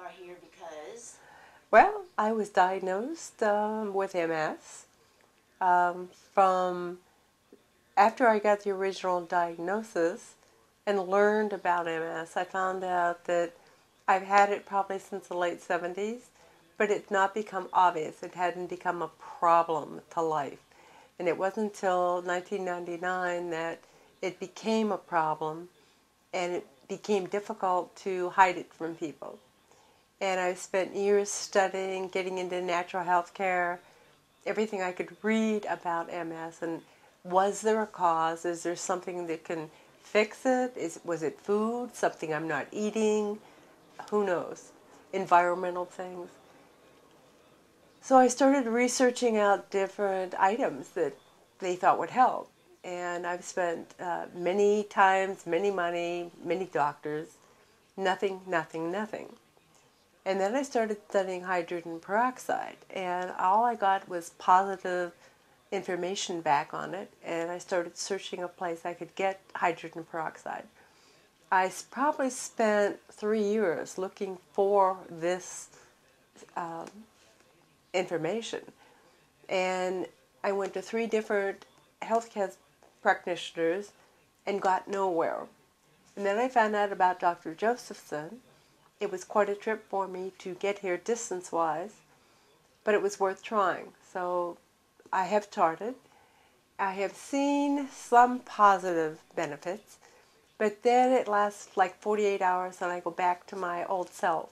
are here because. Well, I was diagnosed um, with MS um, from after I got the original diagnosis and learned about MS. I found out that I've had it probably since the late 70s, but it's not become obvious. It hadn't become a problem to life. And it wasn't until 1999 that it became a problem and it became difficult to hide it from people. And I spent years studying, getting into natural health care, everything I could read about MS and was there a cause? Is there something that can fix it? Is was it food? Something I'm not eating? Who knows? Environmental things. So I started researching out different items that they thought would help. And I've spent uh, many times, many money, many doctors, nothing, nothing, nothing. And then I started studying hydrogen peroxide, and all I got was positive information back on it. And I started searching a place I could get hydrogen peroxide. I probably spent three years looking for this um, information. And I went to three different healthcare practitioners and got nowhere. And then I found out about Dr. Josephson. It was quite a trip for me to get here distance wise, but it was worth trying. So I have started. I have seen some positive benefits, but then it lasts like 48 hours and I go back to my old self.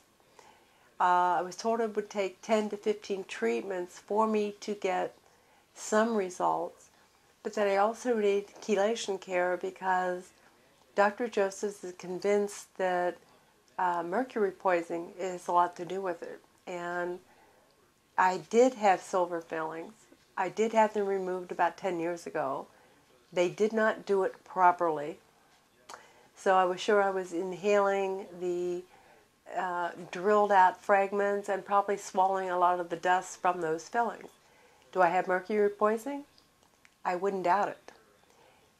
Uh, I was told it would take 10 to 15 treatments for me to get some results, but that I also need chelation care because Dr. Josephs is convinced that uh, mercury poisoning is a lot to do with it. And I did have silver fillings. I did have them removed about 10 years ago. They did not do it properly. So I was sure I was inhaling the uh, drilled out fragments and probably swallowing a lot of the dust from those fillings. Do I have mercury poisoning? I wouldn't doubt it.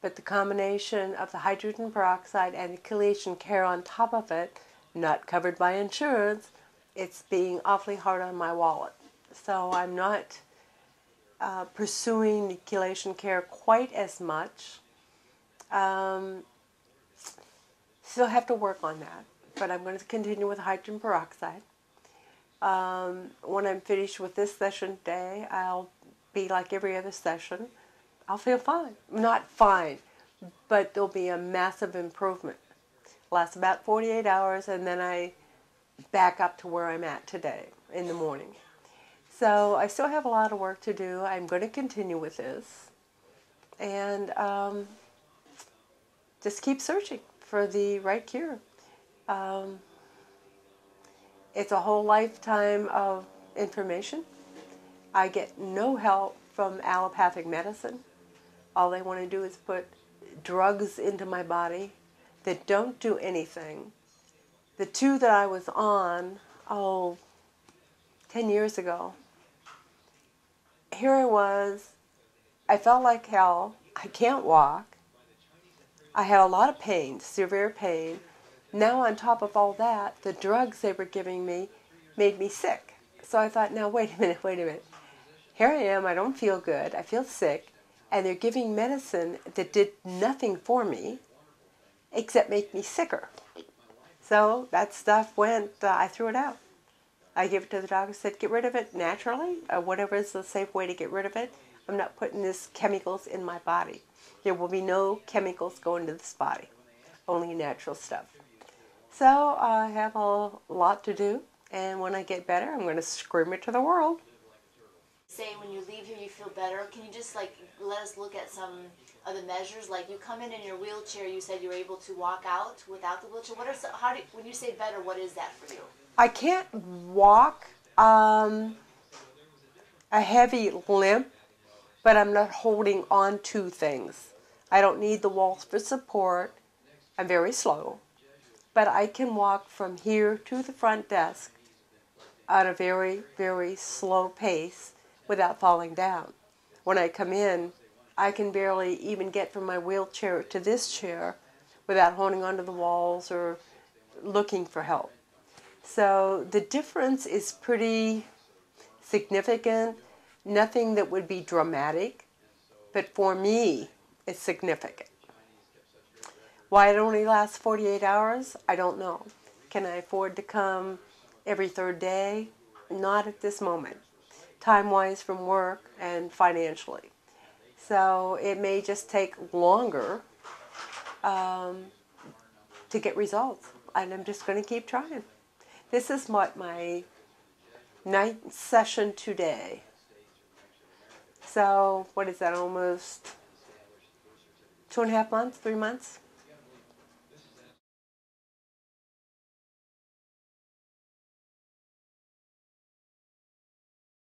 But the combination of the hydrogen peroxide and the chelation care on top of it, not covered by insurance, it's being awfully hard on my wallet. So I'm not uh, pursuing chelation care quite as much. Um, still have to work on that but I'm going to continue with hydrogen peroxide. Um, when I'm finished with this session today, I'll be like every other session. I'll feel fine. Not fine, but there'll be a massive improvement. Lasts about 48 hours, and then I back up to where I'm at today in the morning. So I still have a lot of work to do. I'm going to continue with this. And um, just keep searching for the right cure. Um, it's a whole lifetime of information. I get no help from allopathic medicine. All they want to do is put drugs into my body that don't do anything. The two that I was on, oh, 10 years ago, here I was. I felt like hell. I can't walk. I had a lot of pain, severe pain. Now, on top of all that, the drugs they were giving me made me sick. So I thought, now, wait a minute, wait a minute. Here I am, I don't feel good, I feel sick, and they're giving medicine that did nothing for me except make me sicker. So that stuff went, uh, I threw it out. I gave it to the dog. doctor, said, get rid of it naturally, uh, whatever is the safe way to get rid of it. I'm not putting this chemicals in my body. There will be no chemicals going to this body, only natural stuff. So I have a lot to do, and when I get better, I'm going to scream it to the world. Say when you leave here, you feel better. Can you just like let us look at some of the measures? Like you come in in your wheelchair, you said you were able to walk out without the wheelchair. What are some, how do when you say better? What is that for you? I can't walk. Um, a heavy limp, but I'm not holding on to things. I don't need the walls for support. I'm very slow but I can walk from here to the front desk at a very, very slow pace without falling down. When I come in, I can barely even get from my wheelchair to this chair without holding onto the walls or looking for help. So the difference is pretty significant. Nothing that would be dramatic, but for me, it's significant. Why it only lasts 48 hours, I don't know. Can I afford to come every third day? Not at this moment, time wise from work and financially. So it may just take longer um, to get results. And I'm just going to keep trying. This is my ninth session today. So, what is that, almost two and a half months, three months?